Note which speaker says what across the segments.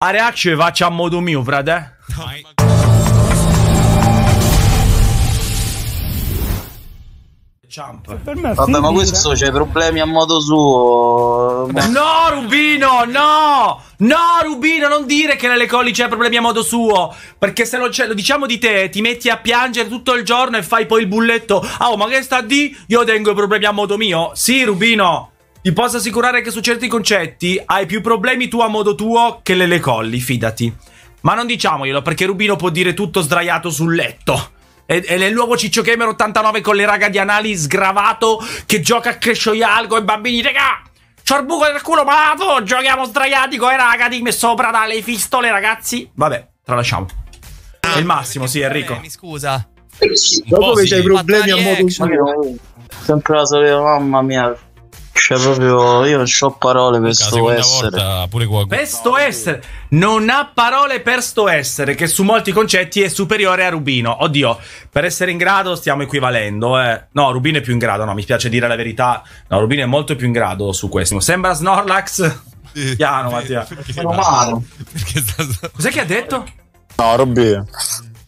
Speaker 1: A reaction faccio a modo mio, frate. Jump.
Speaker 2: Per me è
Speaker 3: Vabbè, ma questo c'ha i problemi a modo suo.
Speaker 1: No, Rubino, no! No, Rubino, non dire che nelle colli c'è problemi a modo suo. Perché se lo, c'è- lo diciamo di te, ti metti a piangere tutto il giorno e fai poi il bulletto. Ah, oh, ma che sta di? Io tengo i problemi a modo mio. Sì, Rubino. Ti posso assicurare che su certi concetti hai più problemi tu a modo tuo che nelle colli, fidati. Ma non diciamoglielo, perché Rubino può dire tutto sdraiato sul letto. E, e nel nuovo Ciccio Gamer 89 con le raga di Anali sgravato che gioca a Royale con i bambini, raga! C'ho il buco del culo malato! Giochiamo sdraiati con i raga di me sopra dalle fistole, ragazzi! Vabbè, tralasciamo. È il massimo, sì, Enrico.
Speaker 4: Mi scusa.
Speaker 5: Dopo che c'hai
Speaker 4: sì.
Speaker 5: problemi a modo suo.
Speaker 3: Sempre la solita, mamma mia. Cioè, proprio io non ho parole per sto essere.
Speaker 6: volta pure qua.
Speaker 1: Per sto essere, non ha parole per sto essere, che su molti concetti è superiore a Rubino. Oddio, per essere in grado stiamo equivalendo, eh. No, Rubino è più in grado, no, mi spiace dire la verità. No, Rubino è molto più in grado su questo. Sembra Snorlax. Piano, Mattia.
Speaker 3: Sono umano.
Speaker 6: Perché sta...
Speaker 1: Cos'è che ha detto?
Speaker 5: No, Robby.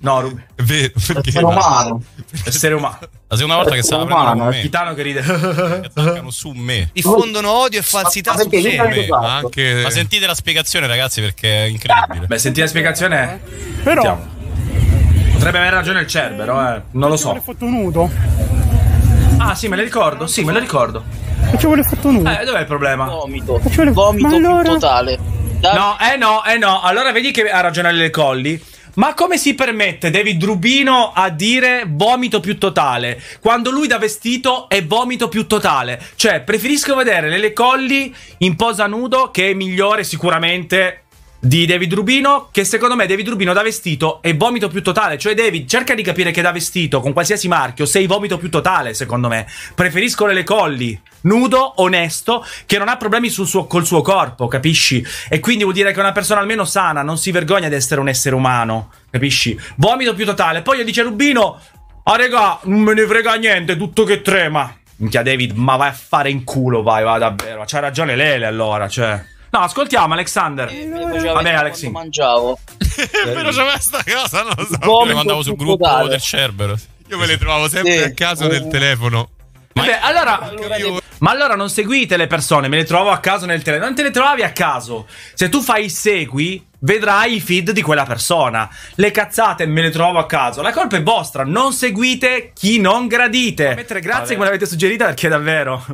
Speaker 1: No.
Speaker 6: È vero, perché
Speaker 3: Sono umano.
Speaker 1: Essere umano.
Speaker 6: la seconda volta che stava
Speaker 3: Umano,
Speaker 6: con me,
Speaker 1: Titano che ride.
Speaker 6: attaccano su me.
Speaker 4: Diffondono odio e falsità
Speaker 3: Ma
Speaker 4: su me.
Speaker 6: Me,
Speaker 3: Esatto.
Speaker 6: ma anche... Ma sentite la spiegazione, ragazzi, perché è incredibile.
Speaker 1: Beh, senti la spiegazione?
Speaker 2: Però
Speaker 1: Sentiamo. Potrebbe avere ragione il Cerbero, eh. Non lo
Speaker 2: ci vuole
Speaker 1: so.
Speaker 2: fatto nudo.
Speaker 1: Ah, sì, me lo ricordo. Sì, me lo ricordo.
Speaker 2: E ci vuole fatto nudo.
Speaker 1: Eh, dov'è il problema?
Speaker 3: Vomito.
Speaker 2: ci vuole-
Speaker 3: Vomito
Speaker 2: ma
Speaker 3: più
Speaker 2: allora-
Speaker 3: totale. Da-
Speaker 1: No, eh no, eh no. Allora vedi che ha ragione le colli. Ma come si permette David Rubino a dire vomito più totale quando lui da vestito è vomito più totale? Cioè, preferisco vedere Lele Colli in posa nudo che è migliore sicuramente di David Rubino, che secondo me David Rubino da vestito è vomito più totale. Cioè, David, cerca di capire che da vestito con qualsiasi marchio sei vomito più totale, secondo me. Preferisco Lele Colli nudo, onesto, che non ha problemi suo- col suo corpo, capisci? E quindi vuol dire che una persona almeno sana non si vergogna di essere un essere umano, capisci? Vomito più totale. Poi io dice Rubino, ah regà, non me ne frega niente, tutto che trema. Minchia David, ma vai a fare in culo, vai, va davvero. C'ha ragione Lele allora, cioè. No, ascoltiamo Alexander.
Speaker 3: Faceva
Speaker 1: Vabbè,
Speaker 3: quando mangiavo.
Speaker 6: Però c'è questa cosa, non lo so. Le mandavo sul gruppo
Speaker 3: totale.
Speaker 6: del Cerbero. Io me le trovavo sempre
Speaker 3: Sì.
Speaker 6: a caso nel telefono.
Speaker 1: Vabbè, allora. Ma allora non seguite le persone, me le trovo a caso nel telefono. Non te le trovavi a caso. Se tu fai segui, vedrai i feed di quella persona. Le cazzate me le trovo a caso. La colpa è vostra. Non seguite chi non gradite. Mettere grazie che me l'avete suggerita perché davvero.